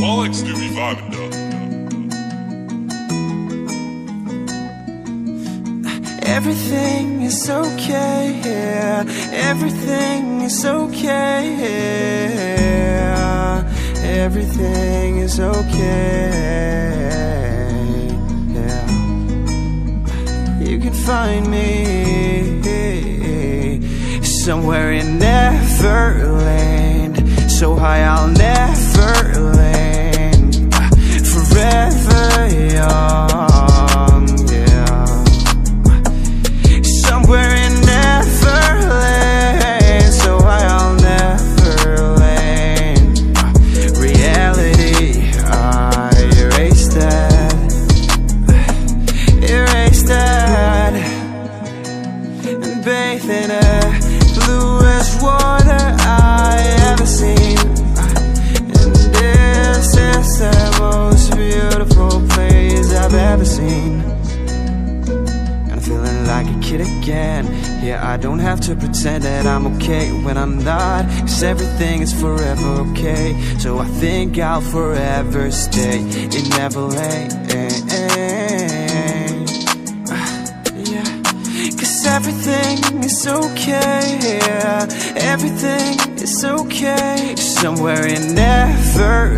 Alex do be vibing though. Everything is okay here. Everything is okay here. Everything is okay. You can find me somewhere in Neverland. So high I'll never bathe in a bluest water I ever seen. And this is the most beautiful place I've ever seen. And I'm feeling like a kid again. Yeah, I don't have to pretend that I'm okay when I'm not. Cause everything is forever okay. So I think I'll forever stay in Neverland everything is okay here. Everything is okay. Somewhere in Neverland